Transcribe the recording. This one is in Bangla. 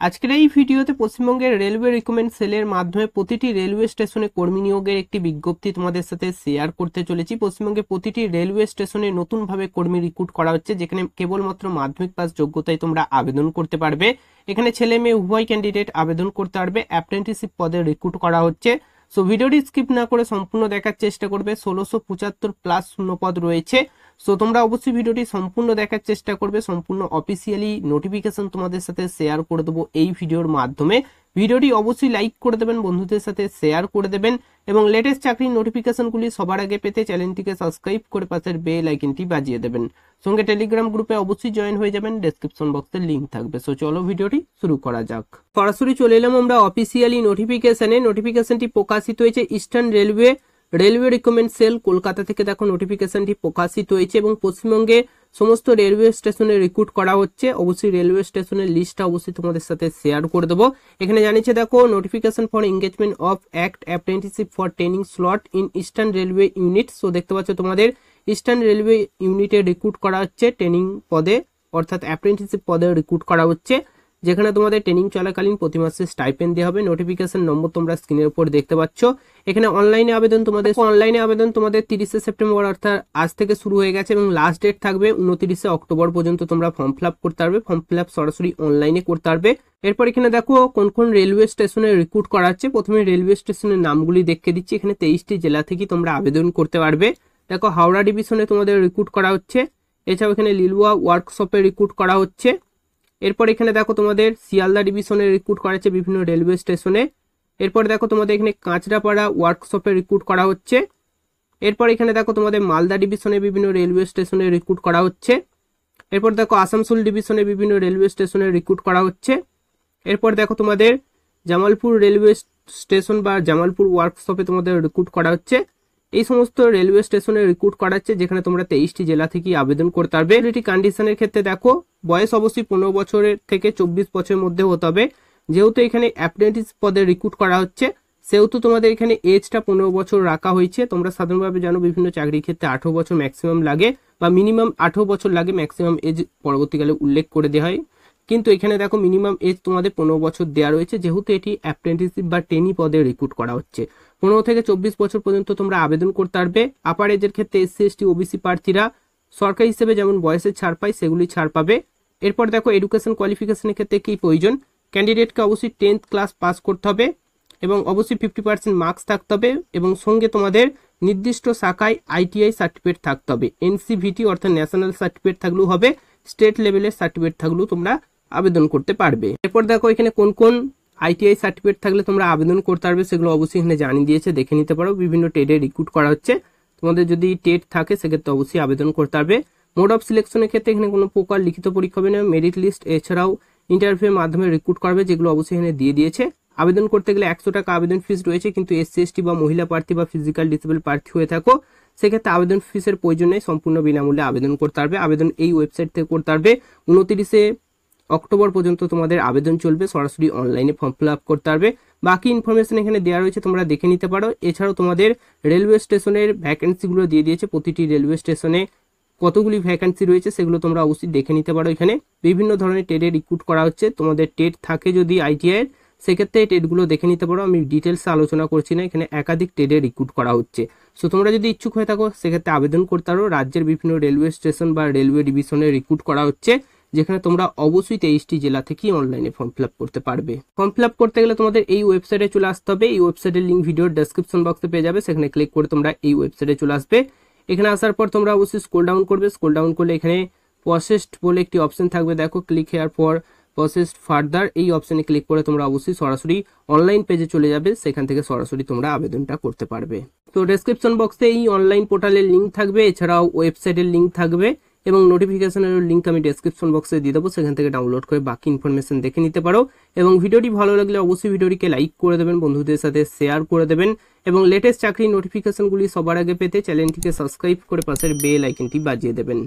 আজকের এই ভিডিওতে পশ্চিমবঙ্গের রেলওয়ে রিকমেন্ড সেলের মাধ্যমে প্রতিটি রেলওয়ে স্টেশনে কর্মী নিয়োগের একটি বিজ্ঞপ্তি তোমাদের সাথে শেয়ার করতে চলেছি। পশ্চিমবঙ্গে প্রতিটি রেলওয়ে স্টেশনে নতুনভাবে কর্মী রিক্রুট করা হচ্ছে, যেখানে কেবলমাত্র মাধ্যমিক পাস যোগ্যতায় তোমরা আবেদন করতে পারবে। এখানে ছেলে মেয়ে, উভয় ক্যান্ডিডেট আবেদন করতে পারবে। অ্যাপ্রেন্টিসিপ পদে রিক্রুট করা হচ্ছে। সো ভিডিওটি স্কিপ না করে সম্পূর্ণ দেখার চেষ্টা করবে। ষোলোশো পঁচাত্তর প্লাস শূন্যপদ রয়েছে। সো তোমরা অবশ্যই ভিডিওটি সম্পূর্ণ দেখার চেষ্টা করবে, সম্পূর্ণ অফিসিয়ালি নোটিফিকেশন তোমাদের সাথে শেয়ার করে দেবো এই ভিডিওর মাধ্যমে। ভিডিওটি অবশ্যই লাইক করে দেবেন, বন্ধুদের সাথে শেয়ার করে দেবেন এবং লেটেস্ট চাকরির নোটিফিকেশনগুলি সবার আগে পেতে চ্যানেলটিকে সাবস্ক্রাইব করে পাশের বেল আইকনটি বাজিয়ে দেবেন। সঙ্গে টেলিগ্রাম গ্রুপে অবশ্যই জয়েন হয়ে যাবেন ডেসক্রিপশন বক্সে লিঙ্ক থাকবে। সো চলো ভিডিওটি শুরু করা যাক। সরাসরি চলে এলাম আমরা অফিসিয়ালি নোটিফিকেশনে নোটিফিকেশনটি প্রকাশিত হয়েছে Eastern Railway Railway recruitment cell Kolkata থেকে দেখো নোটিফিকেশনটি প্রকাশিত হয়েছে এবং পশ্চিমবঙ্গে সমস্ত রেলওয়ে স্টেশনে রিক্রুট করা হচ্ছে। অবশ্যই রেলওয়ে স্টেশনের লিস্টটা অবশ্যই তোমাদের সাথে শেয়ার করে দেবো। এখানে জানিয়েছে দেখো notification for engagement of act apprenticeship for training slot in Eastern Railway unit so দেখতে পাচ্ছ তোমাদের ইস্টার্ন রেলওয়ে ইউনিটে রিক্রুট করা হচ্ছে ট্রেনিং পদে, অর্থাৎ অ্যাপ্রেন্টিসিপ পদে রিক্রুট করা হচ্ছে। যেখানে তোমাদের ট্রেনিং চলাকালীন প্রতি মাসে স্টাইপেন দেওয়া হবে। নোটিফিকেশন নম্বর তোমরা স্ক্রিনের উপর দেখতে পাচ্ছ। এখানে অনলাইনে আবেদন তোমাদের অনলাইনে আবেদন তোমাদের তিরিশে সেপ্টেম্বর অর্থাৎ আজ থেকে শুরু হয়ে গেছে এবং লাস্ট ডেট থাকবে উনত্রিশে অক্টোবর পর্যন্ত তোমরা ফর্ম ফিল করতে পারবে। ফর্ম ফিল সরাসরি অনলাইনে করতে পারবে। এরপর এখানে দেখো কোন কোন রেলওয়ে স্টেশনে রিক্রুট করা হচ্ছে। প্রথমে রেলওয়ে স্টেশনের নামগুলি দেখে দিচ্ছি। এখানে তেইশটি জেলা থেকে তোমরা আবেদন করতে পারবে। দেখো হাওড়া ডিভিশনে তোমাদের রিক্রুট করা হচ্ছে। এছাড়াও এখানে লিলুয়া ওয়ার্কশপে রিক্রুট করা হচ্ছে। এরপর এখানে দেখো তোমাদের শিয়ালদা ডিভিশনে রিক্রুট করা হচ্ছে বিভিন্ন রেলওয়ে স্টেশনে এরপর দেখো তোমাদের এখানে কাঁচরাপাড়া ওয়ার্কশপে রিক্রুট করা হচ্ছে। এরপর এখানে দেখো তোমাদের মালদা ডিভিশনে বিভিন্ন রেলওয়ে স্টেশনে রিক্রুট করা হচ্ছে। এরপর দেখো আসানসোল ডিভিশনে বিভিন্ন রেলওয়ে স্টেশনে রিক্রুট করা হচ্ছে। এরপর দেখো তোমাদের জামালপুর রেলওয়ে স্টেশন বা জামালপুর ওয়ার্কশপে তোমাদের রিক্রুট করা হচ্ছে। এই সমস্ত রেলওয়ে স্টেশনে রিক্রুট করাচ্ছে, যেখানে তোমরা তেইশটি জেলা থেকে আবেদন করতে পারবে। কন্ডিশনের ক্ষেত্রে দেখো বয়স অবশ্যই পনেরো বছরের থেকে চব্বিশ বছরের মধ্যে হতে হবে। যেহেতু এখানে অ্যাপ্রেন্টিস পদে রিক্রুট করা হচ্ছে, সেহেতু তোমাদের এখানে এজটা পনেরো বছর রাখা হয়েছে। তোমরা সাধারণভাবে জানো বিভিন্ন চাকরির ক্ষেত্রে আঠেরো বছর ম্যাক্সিমাম লাগে বা মিনিমাম আঠেরো বছর লাগে ম্যাক্সিমাম এজ পরবর্তীকালে উল্লেখ করে দেওয়া হয়। কিন্তু এখানে দেখো মিনিমাম এজ তোমাদের পনেরো বছর দেওয়া রয়েছে, যেহেতু এটি অ্যাপ্রেন্টিসিপ বা টেনি পদে রিক্রুট করা হচ্ছে। পনেরো থেকে চব্বিশ বছর পর্যন্ত তোমরা আবেদন করতে পারবে। আপার এজের ক্ষেত্রে এসসি এসটি ওবিসি প্রার্থীরা সরকারি হিসেবে যেমন বয়সের ছাড় পায়, সেগুলি ছাড় পাবে। এরপর দেখো এডুকেশন কোয়ালিফিকেশনের ক্ষেত্রে কি প্রয়োজন? ক্যান্ডিডেটকে অবশ্যই টেন্থ ক্লাস পাস করতে হবে এবং অবশ্যই ফিফটি পার্সেন্ট মার্কস থাকতে হবে এবং সঙ্গে তোমাদের নির্দিষ্ট শাখায় আইটিআই সার্টিফিকেট থাকতে হবে। এনসিভিটি অর্থাৎ ন্যাশনাল সার্টিফিকেট থাকলেও হবে স্টেট লেভেলের সার্টিফিকেট থাকলেও তোমরা আবেদন করতে পারবে। এরপর দেখো এখানে কোন কোন আইটিআই সার্টিফিকেট থাকলে তোমরা আবেদন করতে পারবে সেগুলো অবশ্যই এখানে জানিয়ে দিয়েছে, দেখে নিতে পারো। বিভিন্ন টেডে রিক্রুট করা হচ্ছে। তোমাদের যদি টেট থাকে সেক্ষেত্রে অবশ্যই আবেদন করতে পারবে। মোড অফ সিলেকশনের ক্ষেত্রে এখানে কোনো প্রকার লিখিত পরীক্ষা হবে না। মেরিট লিস্ট এছাড়াও ইন্টারভিউর মাধ্যমে রিক্রুট করবে, যেগুলো অবশ্যই এখানে দিয়ে দিয়েছে। আবেদন করতে গেলে একশো টাকা আবেদন ফিস রয়েছে, কিন্তু এসসি এসটি বা মহিলা প্রার্থী বা ফিজিক্যাল ডিসেবল প্রার্থী হয়ে থাকো। সেক্ষেত্রে আবেদন ফিসের প্রয়োজন সম্পূর্ণ বিনামূল্যে আবেদন করতে পারবে। আবেদন এই ওয়েবসাইট থেকে করতে পারবে। উনত্রিশে অক্টোবর পর্যন্ত তোমাদের আবেদন চলবে, সরাসরি অনলাইনে ফর্ম ফিল আপ করতে পারবে। বাকি ইনফরমেশন এখানে দেওয়া রয়েছে, তোমরা দেখে নিতে পারো। এছাড়াও তোমাদের রেলওয়ে স্টেশনের ভ্যাকেন্সিগুলো দিয়ে দিয়েছে, প্রতিটি রেলওয়ে স্টেশনে কতগুলি ভ্যাকান্সি রয়েছে সেগুলো তোমরা অবশ্যই দেখে নিতে পারো এখানে। বিভিন্ন ধরনের টেডে রিক্রুট করা হচ্ছে। তোমাদের টেট থাকে যদি আইটিআই সেক্ষেত্রে টেটগুলো দেখে নিতে পারো। আমি ডিটেলসে আলোচনা করছি না, এখানে একাধিক টেডে রিক্রুট করা হচ্ছে। সো তোমরা যদি ইচ্ছুক হয়ে থাকো, সেক্ষেত্রে আবেদন করতে পারো। রাজ্যের বিভিন্ন রেলওয়ে স্টেশন বা রেলওয়ে ডিভিশনে রিক্রুট করা হচ্ছে, যেখানে তোমরা অবশ্যই তেইশটি জেলা থেকেই অনলাইনে ফর্ম ফিল করতে পারবে। ফর্ম ফিল করতে গেলে তোমাদের এই ওয়েবসাইটে চলে আসতে হবে। এই ওয়েবসাইটের লিঙ্ক ভিডিওর ডেসক্রিপশন বক্সে পেয়ে যাবে। সেখানে ক্লিক করে তোমরা এই ওয়েবসাইটে চলে আসবে। এখানে আসার পর তোমরা অবশ্যই স্কোল ডাউন করবে। স্কোল ডাউন করলে এখানে প্রসেসড বলে একটি অপশন থাকবে। দেখো ক্লিক হওয়ার পর প্রসেসড ফার্দার এই অপশনে ক্লিক করে তোমরা অবশ্যই সরাসরি অনলাইন পেজে চলে যাবে। সেখান থেকে সরাসরি তোমরা আবেদনটা করতে পারবে। তো ডেসক্রিপশন বক্সে এই অনলাইন পোর্টালের লিঙ্ক থাকবে। এছাড়াও ওয়েবসাইটের লিঙ্ক থাকবে। এবং নোটিফিকেশনের লিঙ্ক আমি ডেসক্রিপশন বক্সে দিয়ে দেবো, সেখান থেকে ডাউনলোড করে বাকি ইনফরমেশন দেখে নিতে পারো। এবং ভিডিওটি ভালো লাগলে অবশ্যই ভিডিওটিকে লাইক করে দেবেন, বন্ধুদের সাথে শেয়ার করে দেবেন। এবং লেটেস্ট চাকরির নোটিফিকেশনগুলি সবার আগে পেতে চ্যানেলটিকে সাবস্ক্রাইব করে পাশের বেল আইকনটি বাজিয়ে দেবেন।